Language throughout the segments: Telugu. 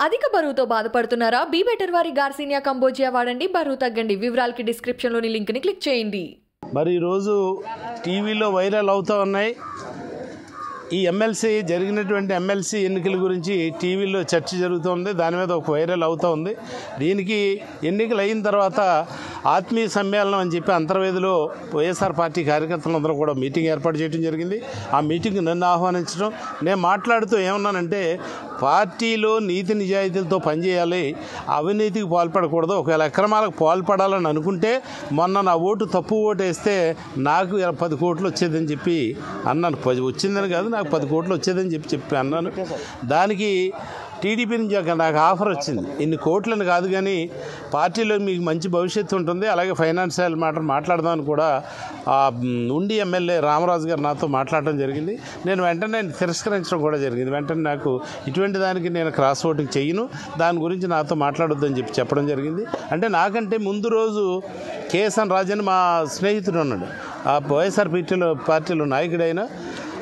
అధిక బరువుతో బాధపడుతున్నారా? బీ బెటర్ వారి గార్సినియా కంబోజియా వాడండి. బరువు తగ్గండి. వివరాలకి డిస్క్రిప్షన్లోని లింక్ని క్లిక్ చేయండి. మరి ఈరోజు టీవీలో వైరల్ అవుతూ ఉన్నాయి. ఈ ఎమ్మెల్సీ జరిగినటువంటి ఎమ్మెల్సీ ఎన్నికల గురించి టీవీలో చర్చ జరుగుతోంది. దాని మీద ఒక వైరల్ అవుతూ ఉంది. దీనికి ఎన్నికలు అయిన తర్వాత ఆత్మీయ సమ్మేళనం అని చెప్పి అంతర్వేదిలో వైఎస్ఆర్ పార్టీ కార్యకర్తలందరూ కూడా మీటింగ్ ఏర్పాటు చేయడం జరిగింది. ఆ మీటింగ్ నన్ను ఆహ్వానించడం నేను మాట్లాడుతూ ఏమన్నానంటే పార్టీలో నీతి నిజాయితీలతో పనిచేయాలి అవినీతికి పాల్పడకూడదు ఒకవేళ అక్రమాలకు పాల్పడాలని అనుకుంటే మొన్న నా ఓటు తప్పు ఓటు వేస్తే నాకు పది కోట్లు వచ్చేదని చెప్పి అన్నాను. పది వచ్చిందని కాదు నాకు పది కోట్లు వచ్చేదని చెప్పి చెప్పి అన్నాను. దానికి టీడీపీ నుంచి నాకు ఆఫర్ వచ్చింది. ఇన్ని కోట్లను కాదు కానీ పార్టీలో మీకు మంచి భవిష్యత్తు ఉంటుంది. అలాగే ఫైనాన్షియల్ మ్యాటర్ మాట్లాడదామని కూడా ఆ, ఉండి ఎమ్మెల్యే రామరాజు గారు నాతో మాట్లాడడం జరిగింది. నేను వెంటనే తిరస్కరించడం కూడా జరిగింది. వెంటనే నాకు ఇటువంటి దానికి నేను క్రాస్ ఓటింగ్ చెయ్యను. దాని గురించి నాతో మాట్లాడొద్దని చెప్పి చెప్పడం జరిగింది. అంటే నాకంటే ముందు రోజు కేఎస్ఎన్ రాజన్ మా స్నేహితుడు ఉన్నాడు. ఆ వైఎస్ఆర్ పార్టీలో పార్టీలో నాయకుడైన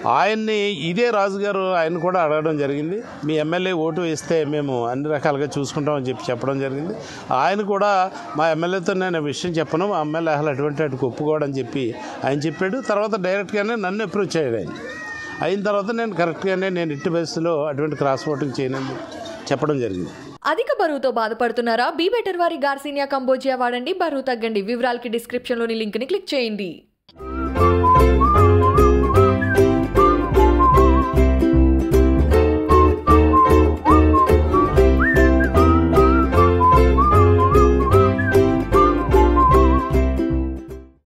ఆయన్ని ఇదే రాజుగారు ఆయన కూడా అడగడం జరిగింది. మీ ఎమ్మెల్యే ఓటు వేస్తే మేము అన్ని రకాలుగా చూసుకుంటామని చెప్పి చెప్పడం జరిగింది. ఆయన కూడా మా ఎమ్మెల్యేతో నేను విషయం చెప్పను మా ఎమ్మెల్యే అసలు అటువంటి వాటికి ఒప్పుకోవడం చెప్పి ఆయన చెప్పాడు. తర్వాత డైరెక్ట్గానే నన్ను అప్రూవ్ అయ్యాడు ఆయన. అయిన తర్వాత నేను కరెక్ట్గానే నేను ఇట్టి బస్సులో అటువంటి క్రాస్ ఓటింగ్ చేయనని చెప్పడం జరిగింది. అధిక బరువుతో బాధపడుతున్నారా? బీ బెటర్ వారి గార్సినియా కంబోజియా వాడండి. బరువు తగ్గండి. వివరాలకి డిస్క్రిప్షన్లోని లింక్ని క్లిక్ చేయండి.